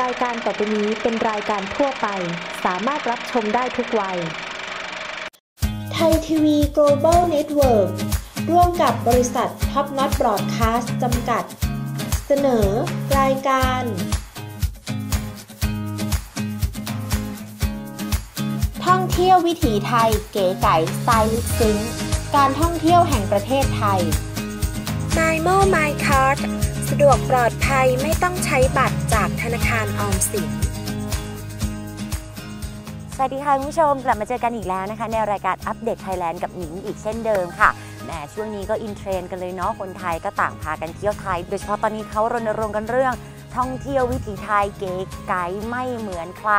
รายการต่อไปนี้เป็นรายการทั่วไป สามารถรับชมได้ทุกวัย ไทยทีวี Global Network ร่วมกับบริษัทท็อปน็อตบรอดคาสต์จำกัด เสนอรายการ ท่องเที่ยววิถีไทยเก๋ไก๋สไตล์ลึกซึ้ง การท่องเที่ยวแห่งประเทศไทย MyMo My Card สะดวกปลอดภัยไม่ต้องใช้บัตรจากธนาคารออมสิน สวัสดีค่ะคุณผู้ชมกลับมาเจอกันอีกแล้วนะคะ ในรายการ Update Thailand กับหนิงอีกเช่นเดิมค่ะแหมช่วงนี้ก็ in trend กันเลยเนาะคนไทยก็ต่างพากันเที่ยวไทย โดยเฉพาะตอนนี้เขารณรงค์กันเรื่อง ท่องเที่ยววิถีไทยเก๋ไก๋ไม่เหมือนใคร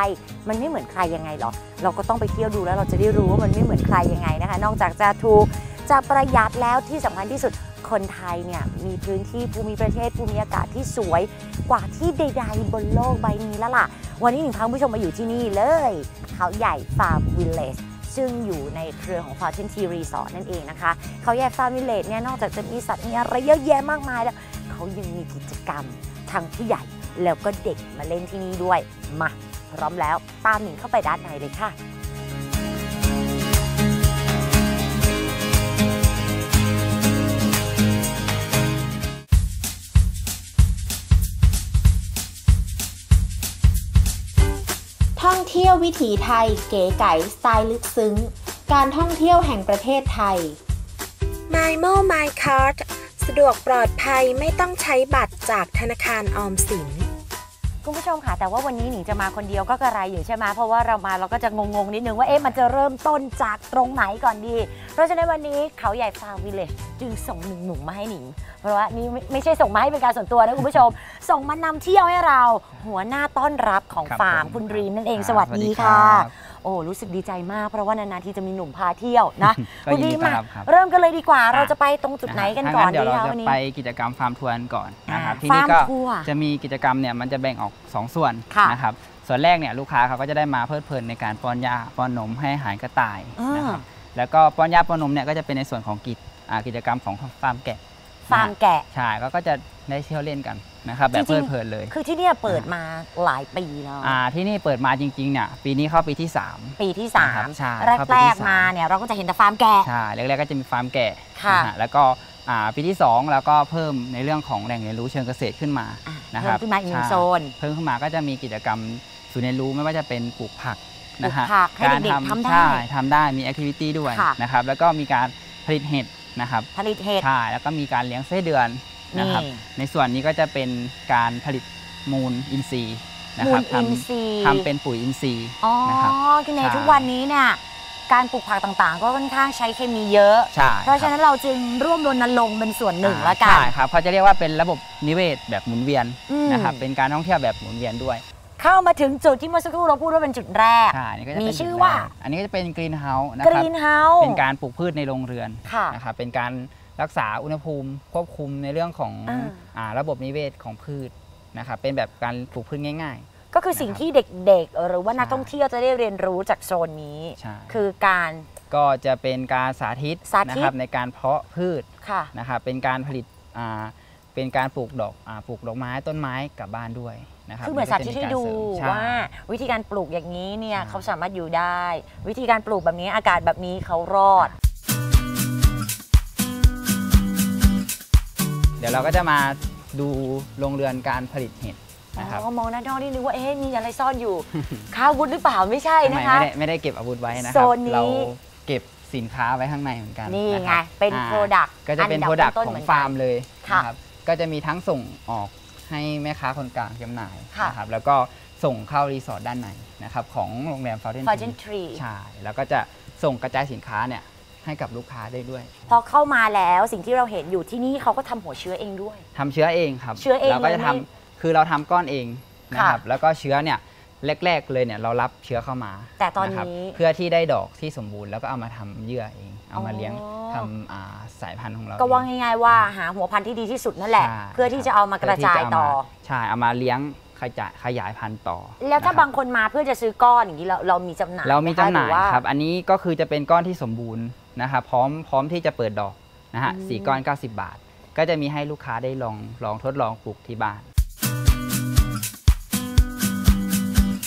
มันไม่เหมือนใครยังไงหรอเราก็ต้องไปเที่ยวดูแล้วเราจะได้รู้ว่ามันไม่เหมือนใครยังไงนะคะ นอกจากจะถูกจะประหยัดแล้วที่สำคัญที่สุด คนไทยเนี่ยมีพื้นที่ภูมิประเทศภูมิอากาศที่สวยกว่าที่ใด ๆ บนโลกใบนี้แล้วล่ะ วันนี้หนิงพาคุณผู้ชมมาอยู่ที่นี่เลย เขาใหญ่ฟาร์มวิลเลจซึ่งอยู่ในเครือของ Fortune Tea Resort นั่นเองนะคะ เขาใหญ่ฟาร์มวิลเลจเนี่ยนอกจากจะมีสัตว์มีอะไรเยอะแยะมากมายแล้วเขายังมีกิจกรรมทั้งผู้ใหญ่แล้วก็เด็กมาเล่นที่นี่ด้วย มาพร้อมแล้วตามหนิงเข้าไปด้านในเลยค่ะ ยววิถีไทยเก๋ไก๋สไตล์ลึกซึ้ง การท่องเที่ยวแห่งประเทศไทย My Mo My Card สะดวกปลอดภัยไม่ต้องใช้บัตรจากธนาคารออมสิน คุณผู้ชมค่ะ แต่ว่าวันนี้หนิงจะมาคนเดียวก็กระไรอยู่ใช่ไหมเพราะว่าเรามาเราก็จะงงๆนิดนึงว่าเอ๊ะมันจะเริ่มต้นจากตรงไหนก่อนดี เพราะฉะนั้นวันนี้เขาใหญ่ฟาร์มวิลเลจจึงส่งหนึ่งหนุ่มมาให้หนิง เพราะว่านี่ไม่ไม่ใช่ส่งมาให้เป็นการส่วนตัวนะคุณผู้ชม ส่งมานำเที่ยวให้เรา หัวหน้าต้อนรับของครับฟาร์มผมคุณรีมนั่นเองครับสวัสดีสวัสดีค่ะครับ โอ้รู้สึกดีใจมาก เพราะว่านานๆทีจะมีหนุ่มพาเที่ยวนะก็คุณยินรีดีมต้อนมารับครับ เริ่มกันเลยดีกว่า เราอะจะไปตรงจุดไหนกันถ้าก่อนเดี๋ยดีวเราคะจะวันนี้ ไปกิจกรรมฟาร์มทัวร์ก่อนนะครับอ่าที่นี่ก็ฟาร์มทัวร์จะมีกิจกรรมเนี่ยมันจะแบ่งออก 2 ส่วนค่ะ นะครับส่วนแรกเนี่ยลูกค้าเขาก็จะได้มาเพลิดเพลินในการป้อนหญ้าป้อนนมให้อาหารกระต่ายอ่านนะครับแล้วก็ป้อนหญ้าป้อนนมเนี่ยก็จะเป็นในส่วนของกิจอ่ากิจกรรมของฟาร์มแกะฟาร์มแกะ ใช่ก็ก็จะ ได้เที่ยวเล่นกันนะครับแบบจริงๆเพลิดเพลินเลย คือที่เนี่ยเปิดมาหลายปีแล้วอ่าที่นี่เปิดมาจริงๆเนี่ยปีนี้เข้าปีที่ 3 ปีที่นะครับใช่3แรกเข้าปีแรที่กสามมาเนี่ยเราก็จะเห็นแต่ฟาร์มแกะใช่แรกๆก็จะมีฟาร์มแกะค่ะนะฮะแล้วก็อ่าปีที่ 2 แล้วก็เพิ่มในเรื่องของแหล่งเรียนรู้เชิงเกษตรขึ้นมาอะนะคเพิ่รัมบขึ้นมาอีกหนึ่งใช่โซนเพิ่มขึ้นมาก็จะมีกิจกรรมศูนย์เรียนรู้ไม่ว่าจะเป็นปลูกผักนะฮะปลูกผักให้เด็กๆทำได้ใช่ทำได้มีแอคทิวิตี้ด้วยค่ะนะครับแล้วก็มีการผลิตเห็ดนะครับผลิตเห็ดใช่แล้วก็มีการเลี้ยงไส้เดือน นะครับนี่ในส่วนนี้ก็จะเป็นการผลิตมูลอินทรีย์นะมูคลรับอินทำทรีย์ทำเป็นปุ๋ยอินทรีย์อ๋อนะครับคือในใช่ทุกวันนี้เนี่ยการปลูกผักต่างๆ ก็ค่อนข้างใช้เคมีเยอะใช่เพราะฉะคนั้บนเราจึงร่วมรณรงค์เป็นส่วนหนึ่งอ่าละกัน ใช่ครับเขาจะเรียกว่าเป็นระบบนิเวศแบบหมุนเวียนอืมนะครับ เป็นการท่องเที่ยวแบบหมุนเวียนด้วย เข้ามาถึงจุดที่เมื่อสักครู่เราพูดว่าเป็นจุดแรกใช่นี่ก็จะมีเป็นชื่อจุดแรกว่า อันนี้ก็จะเป็น greenhouse นะครับ greenhouse เป็นการปลูกพืชในโรงเรือนค่ะนะครับ เป็นการ รักษาอุณหภูมิควบคุมในเรื่องของอ่าอ่าระบบนิเวศของพืชนะครับเป็นแบบการปลูกพืชง่ายก็คือสิ่งที่เด็กๆ หรือว่านักใช่ท่องเที่ยวจะได้เรียนรู้จากโซนนี้ๆใช่คือการก็จะเป็นการสาธิตสาธิตนะครับในการเพาะพืชค่ะนะครับเป็นการผลิตอ่าเป็นการปลูกดอกอ่าปลูกดอกไม้ต้นไม้กลับบ้านด้วยนะครับคือเหมือนสาธิตให้ดูใช่ว่าวิธีการปลูกอย่างนี้เนี่ยใช่เขาสามารถอยู่ได้ วิธีการปลูกแบบนี้อากาศแบบนี้เขารอด ดี๋ยวเราก็จะมาดูโรงเรือนการผลิตเห็ดนะครับอ๋อมองหน้านอกนี่นึกว่าเอ๊ะมีอะไรซ่อนอยู่ค้าวุธหรือเปล่าไม่ใช่ไม่นะคะไม่ได้ไม่ได้เก็บอาวุธไว้นะคโซรับนนี้เราเก็บสินค้าไว้ข้างในเหมือนกันนี่ะไงครับเป็นอ่า Product ก็จะเป็นอันดับโปรดักต้นๆขอเหมืงอนกันฟาร์มเลยค่ะนะครับก็จะมีทั้งส่งออกให้แม่ค้าคนกลางจำหน่ายค่ะนะครับแล้วก็ส่งเข้ารีสอร์ทด้านในนะครับของโรงแรมฟาวเดน Fortune Tree ใช่แล้วก็จะส่งกระจายสินค้าเนี่ย ให้กับลูกค้าได้ด้วย พอเข้ามาแล้วสิ่งที่เราเห็นอยู่ที่นี่เขาก็ทำหัวเชื้อเองด้วยทำเชื้อเองครับเชื้อเองเราก็จะเลยทำนี่คือเราทำก้อนเองนะครับค่ะแล้วก็เชื้อเนี่ยแรก ๆ เลยเนี่ยเรารับเชื้อเข้ามา แต่ตอนนะครับนี้เพื่อที่ได้ดอกที่สมบูรณ์แล้วก็เอามาทำเยื่อเอง เอามาอ๋อเลี้ยงทำอ่าสายพันธุ์ของเรา ก็ว่าเองง่ายๆว่าหาหัวพันธุ์ที่ดีที่สุดนั่นแหละใช่เพื่อที่จะเอามากระจายต่อเพื่ที่จะเมใช่เอามาเลี้ยงขยายขยายพันธุ์ต่อ แล้วถ้าะครับบางคนมาเพื่อจะซื้อก้อนอย่างนี้เราเรามีจำหน่ายเรามีจำหน่ายะะรือว่ครับ อันนี้ก็คือจะเป็นก้อนที่สมบูรณ์ นะครับพร้อมพร้อมที่จะเปิดดอกนะฮะอืมสี่ก้อน 90 บาท ก็จะมีให้ลูกค้าได้ลองลองทดลองปลูกที่บ้าน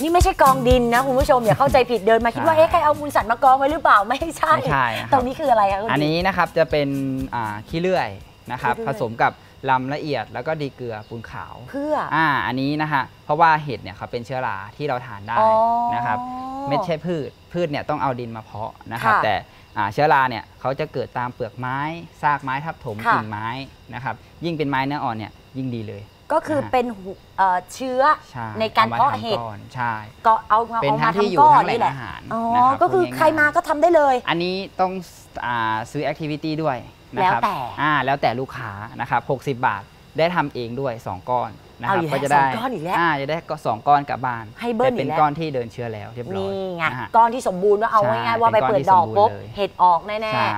นี่ไม่ใช่กองดินนะคุณผู้ชมอย่าเข้าใจผิดเดินมาคิดว่าใช่ เอ๊ะใครเอามูลสัตว์มากองไว้หรือเปล่าไม่ใช่ ไม่ใช่นะคตรัรบ งนี้คืออะไรคะคุณอันบิ๊กนี้นะครับจะเป็นอ่าขี้เลื่อยนะครับขี้เลื่ผอยสมกับลำละเอียดแล้วก็ดีเกลือปูนขาว เพื่อ อ่า อันนี้นะฮะ เพราะว่าเห็ดเนี่ยเขาเป็นเชื้อราที่เราทานได้อ๋อนะครับ ไม่ใช่พืช พืชเนี่ยต้องเอาดินมาเพาะนะครับ ค่ะแต่อ่า เชื้อราเนี่ยเขาจะเกิดตามเปลือกไม้ซากไม้ทับถมค่ะกิ่งไม้นะครับ ยิ่งเป็นไม้เนื้ออ่อนเนี่ยยิ่งดีเลย ก็คือนะฮะเป็นหุเอ่อเชื้อใช่ในการอมเพาะทำเห็ดก้อนใช่ก็เอามาเป็นเอาทั้มางที่อยู่ทำก้อทั้นงแหล่นี่งแหละอาหารอ๋อนะครับก็คือพูดง่ยๆใครมาก็ทำได้เลย อันนี้ต้องอ่าซื้อแอคทิวิตี้ด้วยนะแล้วครับแต่อ่าแล้วแต่ลูกค้านะครับ60 บาทได้ทำเองด้วย 2 ก้อน นะคเอารับอีกแล้วก็จะได้สองก้อนอีกแล้วอ่าจะได้ก็สองก้อนกลับบ้านให้เบิ้ลแต่เป็นอีกแล้วก้อนที่เดินเชื้อแล้วเรียบร้อยนี่ไงนะฮะก้อนที่สมบูรณ์ว่าเอาใช่ง่ายๆว่าไปเป็นก้อนเปิดที่ดอกสมบูรณ์ปุ๊บเลยเห็ดออกแน่ใช่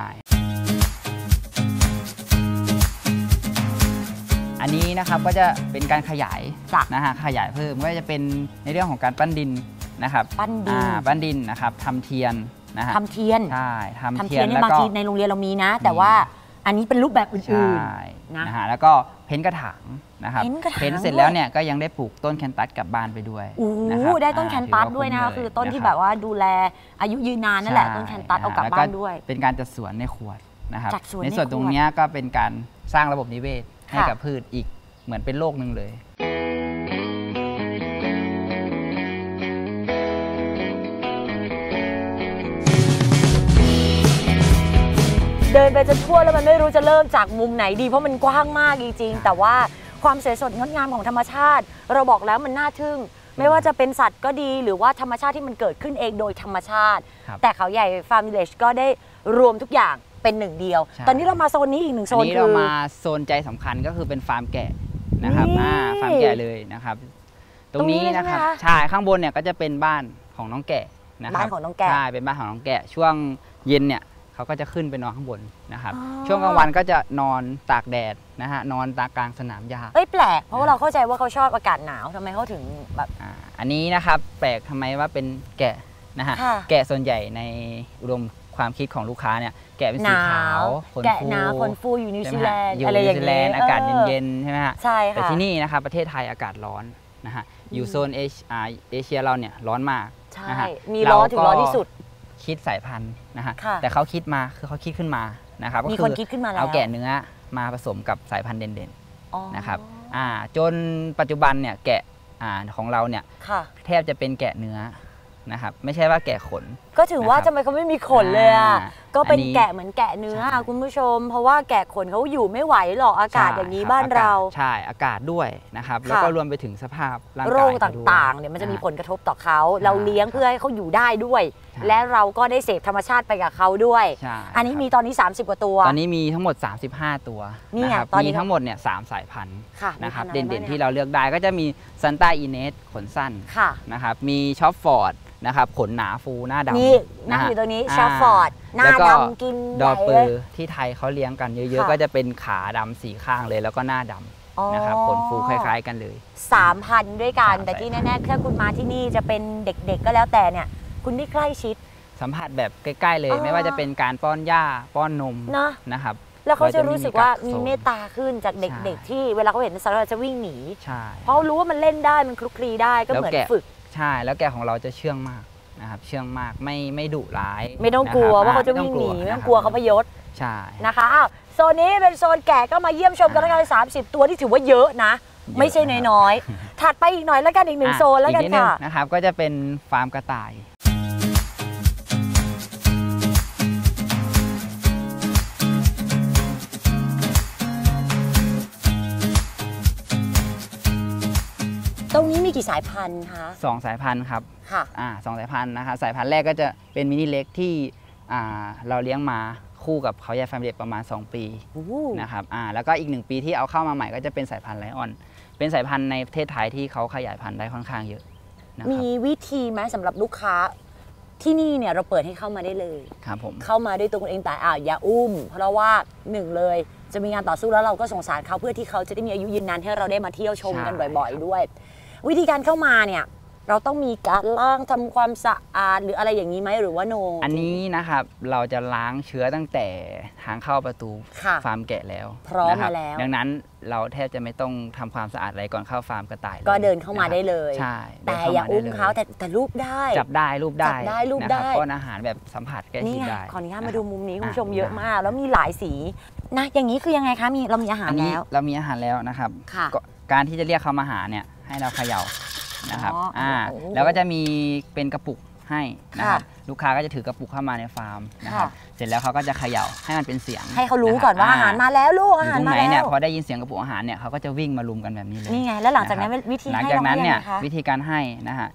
อันนี้นะครับก็จะเป็นการขยายจ้ะนะฮะขยายเพิ่มก็จะเป็นในเรื่องของการปั้นดินนะครับปั้นดินอ่าปั้นดินนะครับทำเทียนนะฮะทำเทียนใช่ทำทำเทีเทียยนนเนี่แล้ยวบางก็ทีในโรงเรียนเรามีนะ แต่ว่าอันนี้เป็นรูปแบบอื่นใช่นะนะฮะแล้วก็เพ้นท์กระถาง นะครับเพ้นท์กระถางนท์เสร็จด้วยแล้วเนี่ยก็ยังได้ปลูกต้นแคนตัสกลับบ้านไปด้วยๆโอ้โหนะครับได้ต้นอ่าแคนตัสถือด้วยนะมก็เลคือต้นที่ะแบรับว่าดูแลอายุยืนนานนั่นแหละใช่ต้นแคนตัสเอากลับแล้วบ้านด้วยเป็นการจัดสวนในขวดนะครับจัดสวนในในส่วนตรงขวดเนี้ยก็เป็นการสร้างระบบนิเวศให้ค่ะ กับพืชอีกเหมือนเป็นโลกหนึ่งเลย เดินไปจนทั่วแล้วมันไม่รู้จะเริ่มจากมุมไหนดี เพราะมันกว้างมากจริงๆ แต่ว่า ความสวยสดงดงามของธรรมชาติ เราบอกแล้วมันน่าทึ่ง ไม่ว่าจะเป็นสัตว์ก็ดีหรือว่าธรรมชาติที่มันเกิดขึ้นเองโดยธรรมชาติ ครับแต่เขาใหญ่ฟาร์มวิลเลจก็ได้รวมทุกอย่างเป็นหนึ่งเดียว ใช่ ตอนนี้เรามาโซนนี้อีกหนึ่งโซอันนนี้คืเราอ มาโซนใจสำคัญก็คือเป็นฟาร์มแกะนะครับนี่อ่าฟาร์มแกะเลยนะครับ ตรงนี้ตรงนี้เลยนะครับใช่ไหมคะใช่ข้างบนเนี่ยก็จะเป็นบ้านของน้องแกะนะครับบ้านของน้องแกะใช่เป็นบ้านของน้องแกะ ช่วงเย็นเนี่ยเขาก็จะขึ้นไปนอนข้างบนนะครับ อ๋อ ช่วงกลางวันก็จะนอนตากแดด นะฮะนอนตากลางสนามหญ้าเอ้ยแปลกเพราะว่าเราเข้าใจว่าเขาชอบอากาศหนาวทำไมเขาถึงแบบ อ่าอันนี้นะครับแปลกทำไมว่าเป็นแกะนะฮะค่ะ แกะส่วนใหญ่ในอุดมความคิดของลูกค้าเนี่ยแกะเป็นหสีนาขาววขนแกะฟูหนาวคนฟูอยู่นิวใช่ซีไหมแลฮะนด์อยู่อะไรอนิวย่างซีแลนด์อากาศเย็นๆใช่ไหมฮะใช่แต่ค่ะ ที่นี่นะครับประเทศไทยอากาศร้อนนะฮะอยู่โซนเอเชียอ่าเอเชียเราเนี่ยร้อนมากใช่นะฮะมีร้อนถึงร้อนที่สุดคิดสายพันธุ์นะฮะค่ะ แต่เขาคิดมาคือเขาคิดขึ้นมานะครับก็มีอคนคิดขึ้นมาแล้ว เอาแกะเนื้อ มาผสมกับสายพันธุ์เด่นอ๋อๆนะครับอ่าจนปัจจุบันเนี่ยแกะอ่าของเราเนี่ยค่ะแทบจะเป็นแกะเนื้อนะครับไม่ใช่ว่าแกะขน ก็ถือว่านะครับทำไมเขาไม่มีขนเลยอะอ่าก็เป็นอันนี้แกะเหมือนแกะเนื้อใช่อะคุณผู้ชม เพราะว่าแกะขนเขาอยู่ไม่ไหวหรอกอากาศใช่อย่างนี้คบ้านอศเรา ใช่อากาศด้วยนะครับแล้วก็รวมไปถึงสภาพร่างกายโรคเขด้วยต่างๆเนี่ยมันจะมีผลกระทบต่อเขาใช่เราเลี้ยงเพื่อให้เขาอยู่ได้ด้วยใช่และเราก็ได้เสพธรรมชาติไปกับเขาด้วยใช่อันนี้ครับมีตอนนี้ 30 กว่าตัว ตอนนี้มีทั้งหมด 35 ตัวนี่ไงนะครับตอนนี้มีทั้งหมดเนี่ยสามสายพันธุ์ค่ะนะครับมีพันธุ์อะไรเด่นบ้างๆที่เราเลือกได้ก็จะมีซันต้าอินเนสขนสั้นค่ะนะครับมีช็อปฟอร์ดนะครับขนหนาฟูหน้าดำนี่นั่ะงฮะอยู่ตรงนี้าชาฟอร์ด หน้าแล้วก็ดำกินดอใหญ่เปอเลยร์ที่ไทยเขาเลี้ยงกันเยอะค่ะๆ ก็จะเป็นขาดำสีข้างเลยแล้วก็หน้าดำนะครับขนฟูคล้าย ๆ กันเลยสามพันด้วยกันสามแต่ที่สายพันธุ์แน่ๆถ้าคุณมาที่นี่จะเป็นเด็กๆก็แล้วแต่เนี่ย คุณได้ใกล้ชิด สัมผัสแบบใกล้ ๆ เลยอ๋อไม่ว่าจะเป็นการป้อนหญ้าป้อนนมนะนะครับ แล้วเขาจะรู้สึกว่าเราจะไม่มีมีกักโซนเมตตาขึ้นจากเด็ก ๆ ที่เวลาเขาเห็นสัตว์เราจะวิ่งหนีใช่เพราะรู้ว่ามันเล่นได้มันคลุกคลีได้ก็เหมือนแล้วแกะฝึกใช่ แล้วแกะของเราจะเชื่องมากนะครับเชื่องมากไม่ไม่ดุร้าย ไม่ต้องกลัวนคบว่าเขาจะอ่วิ่งหนีไม่นะต้องคกลัวรับเขาพยศใช่นะคะอ้าวโซนนี้เป็นโซนแก่ก็มาเยี่ยมชมกันแล้วกันสามสิบตัวที่ถือว่าเยอะนะ ไม่ใช่น้อยๆถัดไปอีกหน่อยแล้วกันอีกหนึ่งอะโซนแล้วกันอีดงค่ะนะครับก็จะเป็นฟาร์มกระต่าย มีกี่สายพันธุ์คะสองสายพันธุ์ครับค่ะอ่าสองสายพันธุ์นะครับสายพันธุ์แรกก็จะเป็น Mini Rex ที่อ่าเราเลี้ยงมาคู่กับเขาใหญ่ฟาร์มวิลเลจประมาณ 2 ปีโอ้โหนะครับอ่าแล้วก็อีกหนึ่งปีที่เอาเข้ามาใหม่ก็จะเป็นสายพันธุ์ Lion เป็นสายพันธุ์ในประเทศไทยที่เขาขยายพันธุ์ได้ค่อนข้างเยอะนะคมีรับวิธีไหมสำหรับลูกค้าที่นี่เนี่ยเราเปิดให้เข้ามาได้เลยครับผมเข้ามาด้วยตัวคุณเองแต่อ่าอย่าอุ้ม เพราะว่าหนึ่งเลยจะมีงานต่อสู้แล้วเราก็สงสารเขาเพื่อที่เขาจะได้มีอายุยืนนานให้เราได้มาเที่ยวชมกันใช่บ่อย ๆ ด้วย วิธีการเข้ามาเนี่ยเราต้องมีการล้างทำความสะอาดหรืออะไรอย่างนี้ไหมหรือว่าโน อันนี้นะครับเราจะล้างเชื้อตั้งแต่ทางเข้าประตูค่ะฟาร์มแกะแล้วพร้อมนะคบมาแล้ว ดังนั้นเราแทบจะไม่ต้องทำความสะอาดอะไรก่อนเข้าฟาร์มกระต่ายลยก็เดินเข้ามาะครับได้เลยใช่แต่ดินเข้อย่าได้อุ้มลเขาแต่แต่รูปได้จับได้รูปได้จับได้รูปนะคได้ป้อนอาหารแบบสัมผัสใกล้นี่ชิดไงได้ขออนุญาตะมาครับดูมุมนี้คุณผู้ชมอะเยอะได้มาก แล้วมีหลายสีนะอย่างนี้คือยังไงคะมีเรามีอาหารอันนี้แล้ว เรามีอาหารแล้วนะครับค่ะก็การที่จะเรียกเขามาหาเนี่ย ให้เราเขย่านะครับ อ๋ออ่อ่า โอ้โหแล้วก็จะมีเป็นกระปุกให้นะครับค่ะลูกค้าก็จะถือกระปุกเข้ามาในฟาร์มนะครับ ค่ะ เสร็จแล้วเขาก็จะเขย่าให้มันเป็นเสียงให้เขารู้ก่อนว่าอาหารมาแล้วลูกออายู่หารตรงมาไหนแล้เนี่ยวพอได้ยินเสียงกระปุกอาหารเนี่ยเขาก็จะวิ่งมารุมกันแบบนี้เลย นี่ไงแล้วหลังจากนั้นนะครับวิธีหลังให้จากเรานั้นให้เนี่ยยังไงคะ วิธีการให้นะฮะ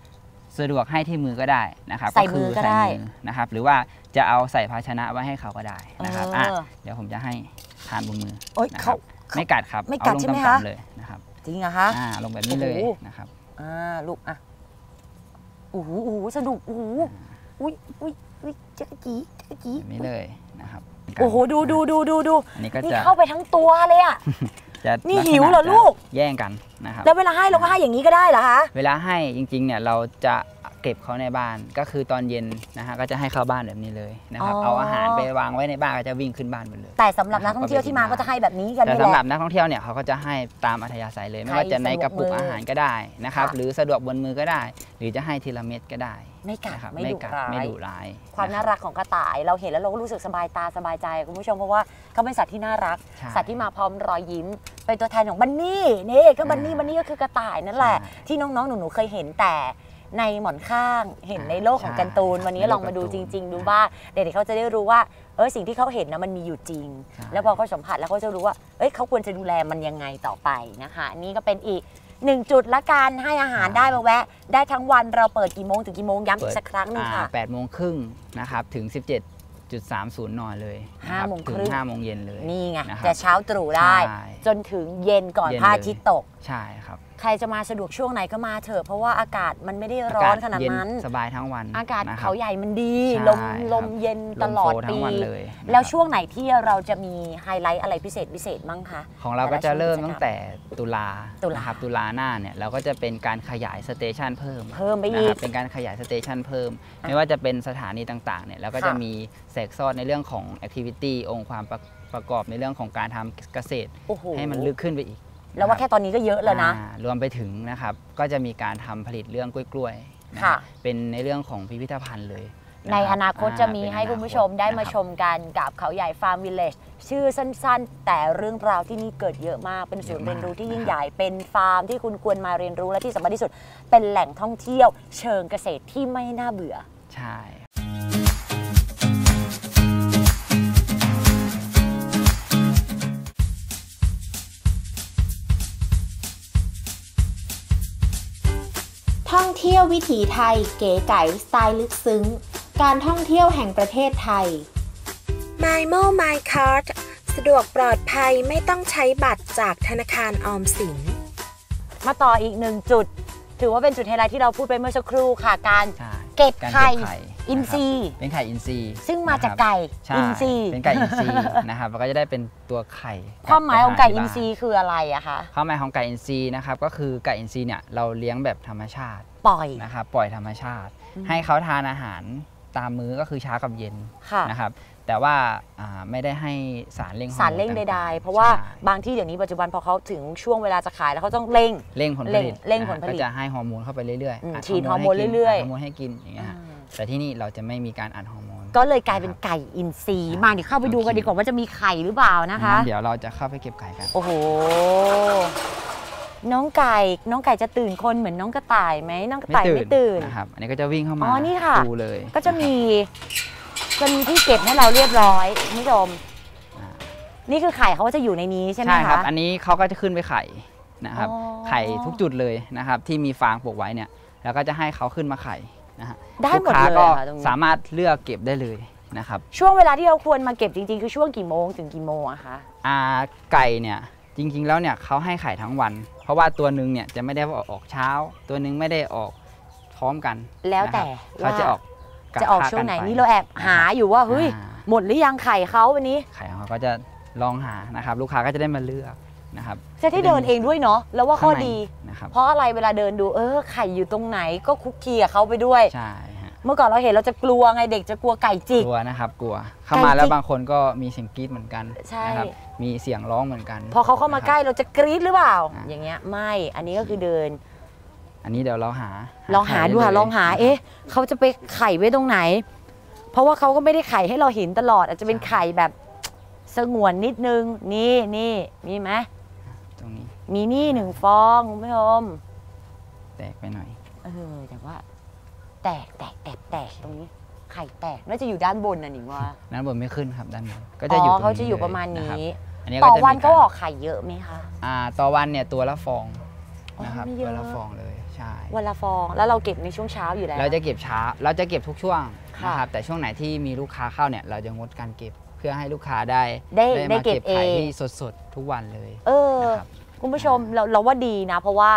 สะดวกให้ที่มือก็ได้นะครับใส่มือก็คืได้ ใส่มือนะครับหรือว่าจะเอาใส่ภาชนะไว้ให้เขาก็ได้นะครับเอออ่อะเดี๋ยวผมจะให้ทานบนมือโอ๊ยนะคเขารับไม่กัดครับไม่กัดเอาลงใช่ไหมต่ำคะๆเลยนะครับ จริงเหรอคะอ่าลงแบบนี้เลยโอ้โหนะครับอ่าลูกอะโอ้โหโอ้โหสนุกโอ้โหอุ้ยอุ้ยอุ้ยจักรจีจักรจีแบบนี้เลยนะครับโอ้โหดูดูดูดูดูอันนี้ก็นี่จะเข้าไปทั้งตัวเลยอะจะนี่ลักษณะหิวเหรอจะลูกแย่งกันนะครับแล้วเวลาให้เราก็ให้อย่างนี้ก็ได้เหรอคะเวลาให้จริงๆเนี่ยเราจะ เก็บเขาในบ้าน ก็คือตอนเย็นนะฮะก็จะให้เข้าบ้านแบบนี้เลยนะครับอ๋อ เอาอาหารไปวางไว้ในบ้านก็จะวิ่งขึ้นบ้านไปเลย แต่สำหรับนักท่องเที่ยวที่มาก็จะให้แบบนี้กันแต่นี่สำแหหรัละ บนักท่องเที่ยวเนี่ยเขาก็จะให้ตามอัธยาศัยเลย ไม่ใครว่าจะในกระปุกสะดวกมือออาหารก็ได้นะครับ ค่ะ หรือสะดวกบนมือก็ได้ หรือจะให้ทีละเม็ดก็ได้ไม่กัดนะครับไม่ดุกัดร้ายไม่ดุร้ายความน่าะบรักของกระต่ายเราเห็นแล้วเราก็รู้สึกสบายตาสบายใจคุณผู้ชมเพราะว่าเขาเป็นสัตว์ที่น่ารัก ใช่สัตว์ที่มาพร้อมรอยยิ้ม เป็นตัวแทนของบันนี่นี่ก็บันนี่อ่าบันนี่ก็คือกระต่ายนั่นแหละ ใช่ ที่น้องๆหนูๆเคยเห็นแต่ ในหมอนข้างเห็นในโลกของใช่การ์ตูน วันนี้ในโลกลองมาดูการ์ตูจนริง ๆ ดูว่าเด็กๆเขาจะได้รู้ว่าเออสิ่งที่เขาเห็นนะมันมีอยู่จริงใช่แล้วพอเขาสัมผัสแล้วเขาจะรู้ว่าเอ้ยเขาควรจะดูแลมันยังไงต่อไปนะคะ นี่ก็เป็นอีกหนึ่งจุดละกันให้อาหารได้มาแวะ ได้ทั้งวันเราเปิดกี่โมงถึงกี่โมงย้ำอีกสักครั้งหนึงค่ะแปดโมงครึ่งนะครับถึง 17.30นเลยนะห้าครับโมงถึครึ่งห้าโมงเย็นเลย นี่ไงนะครับจะเช้าตรู่ได้ใช่จนถึงเย็นก่อนเย็นพระอาทิตย์ตก ใช่ครับ ใครจะมาสะดวกช่วงไหนก็มาเถอะ เพราะว่าอากาศมันไม่ได้ร้อนขนาดเย็นั้น สบายทั้งวัน อากาศนะครับเขาใหญ่มันดีใช่ลมครับลมเย็นลตมลอดโฟทั้ปีงวันเลยนะครับแล้วช่วงไหนที่เราจะมีไฮไลท์อะไรพิเศษพิเศษมั้งคะของเราก็จะเริ่มตั้งแต่ตุลาตุลานะครับตุลาหน้าเนี่ยเราก็จะเป็นการขยายสเตชันเพิ่มเพิ่มไปนะอีคกรับเป็นการขยายสเตชันเพิ่ม ไม่ว่าจะเป็นสถานีต่างๆเนี่ยเราก็จะค่ะมีแสกซอดในเรื่องของแอคทิวิตี้องค์ความประประกอบในเรื่องของการทำเกษตรโอ้โหให้มันลึกขึ้นไปอีก แล้วว่านะแค่รับตอนนี้ก็เยอะแล้วนะอ่ารวมไปถึงนะครับ ก็จะมีการทำผลิตเรื่องกล้วยๆนะค่ะ เป็นในเรื่องของพิพิธภัณฑ์เลยะในรับอนาคตจะมีอ่าให้เป็นคุณผู้ชมได้มานะครับชมกันกับเขาใหญ่ฟาร์มวิลเลจชื่อสั้นๆ แต่เรื่องราวที่นี่เกิดเยอะมาก เป็นศูนย์เรียนรู้ที่ยิ่งใหญ่เป็นฟาร์มที่คุณควรมาเรียนรู้และที่สำคัญที่สุด เป็นแหล่งท่องเที่ยวเชิงเกษตรที่ไม่น่าเบื่อ ใช่ เที่ยววิถีไทยเก๋ไก๋สไตล์ลึกซึ้ง การท่องเที่ยวแห่งประเทศไทย My Mo My Card สะดวกปลอดภัยไม่ต้องใช้บัตรจากธนาคารออมสิน มาต่ออีกหนึ่งจุด ถือว่าเป็นจุดไฮไลท์ที่เราพูดไปเมื่อสักครู่ค่ะการใช่เก็บการไข่เก็บอินทรีย์เป็นไข่อินทรีย์ซึ่งมาจากนะครับไก่ใช่อินทรีย์เป็นไก่อินทรีย์นะครับแล้วก็จะได้เป็นตัวไข่ความหมายของไก่ปอินบ้าทรีย์คืออะไรอะคะความหมายของไก่อินทรีย์นะครับก็คือไก่อินทรีย์เนี่ยเราเลี้ยงแบบธรรมชาติ ปล่อย นะครับปล่อยธรรมชาติให้เขาทานอาหารตามมื้อก็คือเช้ากับเย็นค่ะ นะครับ แต่ว่าอ่าไม่ได้ให้สารเร่งฮอร์โมนสารเร่งใดต่างๆๆเพราะว่าใช่บางที่เดี๋ยวนี้ปัจจุบันพอเขาถึงช่วงเวลาจะขายแล้วเขาต้องเร่ง เร่งผลผลิตเร่งนะฮะผลผลิตก็จะให้ฮอร์โมนเข้าไปเรื่อยอืมๆอัดฉีดฮอร์โมนเรื่อยๆฮอร์โมนให้กินอย่างเงี้ยฮะแต่ที่นี่เราจะไม่มีการอัดฮอร์โมน ก็เลยกลายเป็นไก่อินทรีย์มาเดี๋ยวเข้าไปดูกันดีกว่าว่าจะมีไข่หรือเปล่านะคะ งั้นเดี๋ยวเราจะเข้าไปเก็บไก่กัน โอ้โห น้องไก่น้องไก่จะตื่นคนเหมือนน้องกระต่ายไหมน้องกระต่ายไม่ตื่นนะครับอันนี้ก็จะวิ่งเข้ามาอ๋อนี่ค่ะดูเลย ก็จะมีจะมีที่เก็บให้เราเรียบร้อยคุณผู้ชมอ่านี่คือไข่เขาก็จะอยู่ในนี้ใช่ไหมใช่ครับคะอันนี้เขาก็จะขึ้นไปไข่นะครับอ๋อไข่ทุกจุดเลยนะครับ ที่มีฟางปลูกไว้เนี่ยแล้วก็จะให้เขาขึ้นมาไข่นะฮะได้หมดลูกค้าเลยก็ค่ะตรงนี้สามารถเลือกเก็บได้เลยนะครับ ช่วงเวลาที่เราควรมาเก็บจริงๆ คือช่วงกี่โมงถึงกี่โมงอะคะอ่าไก่เนี่ยจริงๆแล้วเนี่ยเขาให้ไข่ทั้งวัน เพราะว่าตัวหนึ่งเนี่ยจะไม่ได้ออกเช้า ตัวหนึ่งไม่ได้ออกพร้อมกัน แล้วแต่นะครับเขาจะออกจะออกช่วงไหนนี่เราแอบหาอยู่ว่าเฮ้ยอ่าหมดหรือยังไข่เขาวันนี้ไข่ของเขาก็จะลองหานะครับ ลูกค้าก็จะได้มาเลือกนะครับจะได้เดินเองด้วยเนาะแล้วว่าข้อข้างในดีนะครับเพราะอะไรเวลาเดินดูเออไข่อยู่ตรงไหนก็คุกคีกับเขาไปด้วยใช่ฮะ เมื่อก่อนเราเห็นเราจะกลัวไงเด็กจะกลัวไก่จิก กลัวนะครับกลัวเข้าไก่มาแล้วจิกบางคนก็มีเสียงกรี๊ดเหมือนกันใช่ นะครับมีเสียงร้องเหมือนกันพอเขาเข้ามาใกล้นะครับเราจะกรี๊ดหรือเปล่าอะอย่างเงี้ยไม่อันนี้ก็คือเดิน อันนี้เดี๋ยวเราหาลองหาดูค่ะไข่ลองหายเอ๊ะเขาจะไปไข่ไว้ตรงไหน เพราะว่าเขาก็ไม่ได้ไข่ให้เราเห็นตลอด อาจจะเป็นไข่แบบสงวนนิดนึง นี่นี่มีไหมตรงนี้มีนี่หนึ่งฟองคุณผู้ชมแตกไปหน่อย เออแต่ว่า แตกแตกแตกแตกตรงนี้ไข่แตกน่าจะอยู่ด้านบนน่ะหนิงว่าด้านบนไม่ขึ้นครับด้านบนก็อ๋จะอยู่อตรงเขาจะนี้อยู่ลประมาณคนี้บอันนี้ ต่อจะมีวันเขารออกไข่เยอะไหมคะอ่าต่อวันเนี่ยตัวละฟองอ๋อนะครับไม่เยอะตัวละฟองเลยใช่วันละฟองแล้วเราเก็บในช่วงเช้าอยู่แล้วเราจะเก็บช้าเราจะเก็บทุกช่วงค่ะนะครับแต่ช่วงไหนที่มีลูกค้าเข้าเนี่ยเราจะงดการเก็บเพื่อให้ลูกค้าได้ได้ได้มาเก็บไข่เองที่สดๆทุกวันเลย เออนะครับคุณผู้ชมเราเราว่าดีนะ เพราะว่า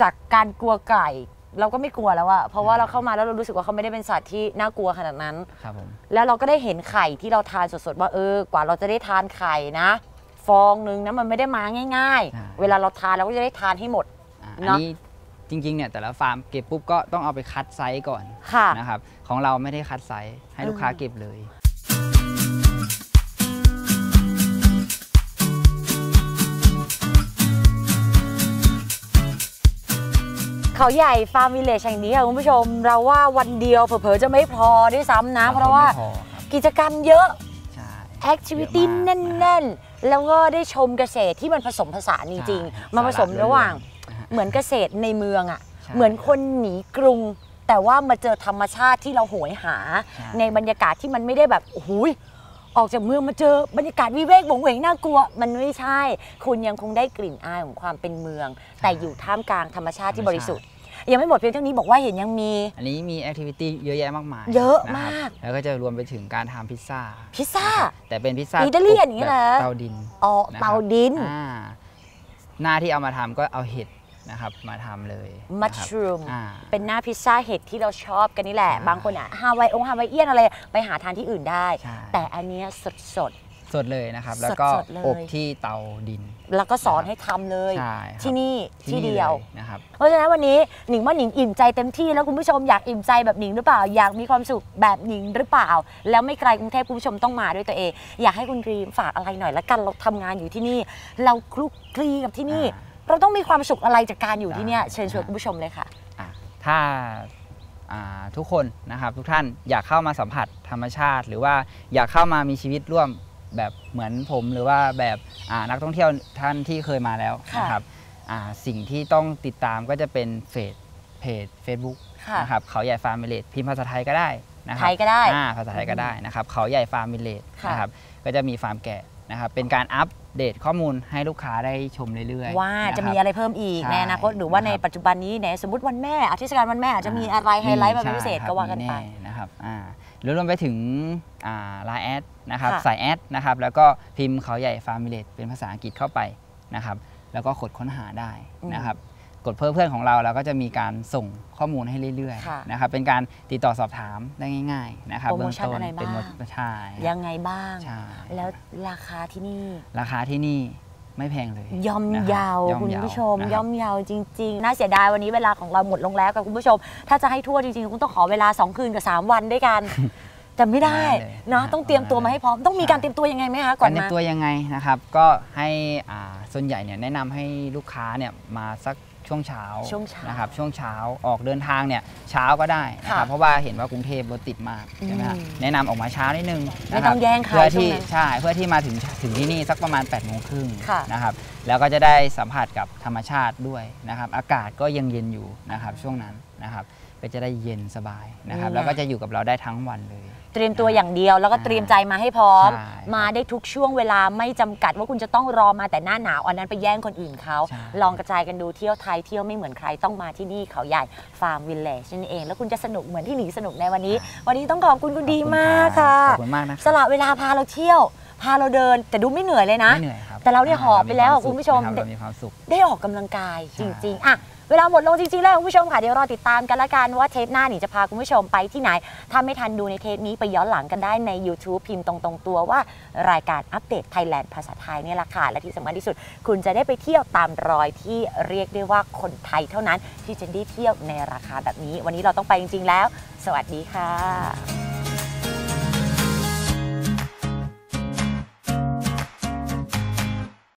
จากการกลัวไก่ เราก็ไม่กลัวแล้วอะเพราะว่าเราเข้ามาแล้วเรารู้สึกว่าเขาไม่ได้เป็นสัตว์ที่น่ากลัวขนาดนั้น ครับผมแล้วเราก็ได้เห็นไข่ที่เราทานสดๆว่าเออกว่าเราจะได้ทานไข่นะ ฟองหนึ่งนะมันไม่ได้มาง่าย ๆ เวลาเราทานเราก็จะได้ทานให้หมดอ่าเนอะอันนี้จริงๆเนี่ยแต่ละฟาร์มเก็บปุ๊บก็ต้องเอาไปคัดไซส์ก่อนค่ะนะครับของเราไม่ได้คัดไซส์ให้ลูกค้าเก็บเลย เขาใหญ่ฟาร์มวิลเลจแห่งนี้ค่ะคุณผู้ชม เราว่าวันเดียวเผลอๆจะไม่พอด้วยซ้ำนะ เพราะว่าไม่พอครับกิจกรรมเยอะ ใช่ activity เยอะแยะมากแน่นๆ แล้วก็ได้ชมเกษตรที่มันผสมผสานจริงใช่ๆ มันผสมระหว่างนะฮะเหมือนเกษตรในเมืองอะค่ะ ใช่เหมือนคนหนีกรุง แต่ว่ามาเจอธรรมชาติที่เราโหยหา ใช่ ในบรรยากาศที่มันไม่ได้แบบโอ้โหออกจากเมืองมาเจอบรรยากาศวิเวกวังเวงน่ากลัว มันไม่ใช่ คุณยังคงได้กลิ่นอายของความเป็นเมือง แต่อยู่ท่ามกลางธรรมชาติที่บริสุทธิ์ ยังไม่หมดเพียงเท่านี้บอกว่าเห็นยังมี อันนี้มี activity เยอะแยะมากมายเยอะนครับมาก แล้วก็จะรวมไปถึงการทำพิซซ่า พิซซ่า แต่เป็นพิซซ่าอิตาเลียนอย่างนี้แบบเหรอเตาดินอ๋อนะครับเตาดินอ่าหน้าที่เอามาทำก็เอาเห็ดนะครับมาทำเลย mushroom นะครับอ่าเป็นหน้าพิซซ่าเห็ดที่เราชอบกันนี่แหละใช่บางคนอะฮาวายอง Hawaiian อะไร ไปหาทานที่อื่นได้ใช่แต่อันเนี้ยสดสด สดเลยนะครับ แล้วก็สดๆเลย อบที่เตาดินๆแล้วก็สอนให้ทำเลย ใช่ครับที่นี่ที่เดียว ลนะครับ เพราะฉะนั้นวันนี้หนิงว่าหนิงอิ่มใจเต็มที่แล้วคุณผู้ชมอยากอิ่มใจแบบหนิงหรือเปล่า อยากมีความสุขแบบหนิงหรือเปล่า แล้วไม่ไกลกรุงเทพคุณผู้ชมต้องมาด้วยตัวเอง อยากให้คุณกรีมฝากอะไรหน่อยละกันเราทำงานอยู่ที่นี่ เราคลุกคลีกับที่นี่ อ่าเราต้องมีความสุขอะไรจากการอยู่ที่เนี่ยได้ เชิญชวนคุณผู้ชมเลยค่ะ อะถ้าอ่าทุกคนนะครับทุกท่านอยากเข้ามาสัมผัสธรรมชาติ หรือว่าอยากเข้ามามีชีวิตร่วม แบบเหมือนผมหรือว่าแบบอ่านักท่องเที่ยวท่านที่เคยมาแล้วค่ะนะครับอ่าสิ่งที่ต้องติดตามก็จะเป็นแฟนเพจ Facebook ค่ะนะครับเขาใหญ่ฟาร์มวิลเลจพิมพ์ภาษาไทยก็ได้นะครับไทยก็ได้อ่าภาษาไทยก็ได้นะครับเขาใหญ่ฟาร์มวิลเลจค่ะนะครับก็จะมีฟาร์มแกะนะครับเป็นการอัป เดตข้อมูลให้ลูกค้าได้ชมเรื่อยๆว่าจะนคมีบอะไรเพิ่มอีกใช่ในอนาคตหรือว่าในนะครับปัจจุบันนี้ในสมมติวันแม่อาเทศกาลวันแม่อาจจะมีอะไรไฮไลท์มาเป็นพิเศษใช่ก็ว่ากันไปมีแนะครับอ่าหรือรวมไปถึงไลน์ at นะครับค่ะใส่ at นะครับแล้วก็พิมพ์เขาใหญ่ฟาร์มวิลเลจเป็นภาษาอังกฤษเข้าไปนะครับแล้วก็กดค้นหาได้นะครับ กดเพิ่มเพื่อนของเราเราก็จะมีการส่งข้อมูลให้เรื่อยค่ะ ๆนะครับเป็นการติดต่อสอบถามได้ง่าย ๆ นะครับโปรโมชั่นเงต้อะไรเป็นบ้าง โมใช่ยังไงบ้าง ใช่แล้วราคาที่นี่ ราคาที่นี่ไม่แพงเลยย่อมนะครับเยาวย่อคุณเยาผู้ชม นะครับ ย่อมเยาวจริง ๆ น่าเสียดายวันนี้เวลาของเราหมดลงแล้วกับคุณผู้ชม ถ้าจะให้ทั่วจริงๆคงต้องขอเวลา 2 คืนกับ 3 วันด้วยกัน แต่ไม่ได้ได้เลยเนาะนะครับต้องเตรียมตัวมาให้พร้อมต้องมีใช่การเตรียมตัวยังไงไหมคะก่กาอรนเตรียมามตัวยังไงนะครับ ก็ให้อ่าส่วนใหญ่เนี่ยแนะนำให้ลูกค้าเนี่ยมาสักช่วงเช้าช่วงเช้านนะครับช่วงเช้าออกเดินทางเนี่ยเช้าก็ได้นะคค่ะรับเพราะว่าเห็นว่ากรุงเทพรถติดมากใช่ไหมครับอืมแนะนำออกมาเช้านิดนึงไม่นะครัต้องแย่งใครเพื่อที่ช่วงนั้นใช่เพื่อที่มาถึงถึงที่นี่สักประมาณ8ปดโมงครึ่งค่ะนะครับแล้วก็จะได้สัมผัสกับธรรมชาติด้วยนะครับ อากาศก็ยังเย็นอยู่นะครับช่วงนั้นนะครับก็จะได้เย็นสบายนะครับนี่ไงแล้วก็จะอยู่กับเราได้ทั้งวันเลย เตรียมตัวอย่างเดียว แล้วก็เตรียมใจมาให้พร้อมใช่มาได้ทุกช่วงเวลาไม่จำกัดว่าคุณจะต้องรอมาแต่หน้าหนาวอันนั้นไปแย่งคนอื่นเขาใช่ลองกระจายกันดูเที่ยวไทยเที่ยวไม่เหมือนใครต้องมาที่นี่เขาใหญ่ฟาร์มวิลเลจนั่นเอง แล้วคุณจะสนุกเหมือนที่หนีสนุกในวันนี้ วันนี้ต้องขอบคุณคุณดีมากค่ะขอบคุณมากนะสละเวลาพาเราเที่ยวพพาเราเดินแต่ดูไม่เหนื่อยเลยนะไม่เหนื่อยครับ แต่เราเนี่ยหอบไปแล้วาคุณผู้ชมนะครับเรามีความสุขได้ออกกำลังกายใช่จริงๆอะเวลาหมดลงจริงๆแล้วคุณผู้ชมค่ะเดี๋ยวรอติดตามกันละกันว่าเทปหน้าหนิงจะพาคุณผู้ชมไปที่ไหน ถ้าไม่ทันดูในเทปนี้ไปย้อนหลังกันได้ใน YouTube พิมพ์ตรงๆตัวว่ารายการอัปเดตไทยแลนด์ภาษาไทยเนี่ยแหละค่ะและที่สำคัญที่สุด คุณจะได้ไปเที่ยวตามรอยที่เรียกได้ว่าคนไทยเท่านั้นที่จะได้เที่ยวในราคาแบบนี้ วันนี้เราต้องไปจริงๆแล้ว สวัสดีค่ะ